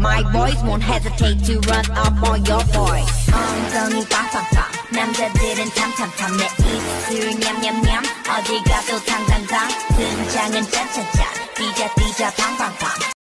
My boys won't hesitate to run up on your boy 엉덩이 빵빵빵 남자들은 탐탐탐 내 입술 냠냠냠 어디 가도 당당당 등장은 짠짠짠 삐자 삐자 팡팡팡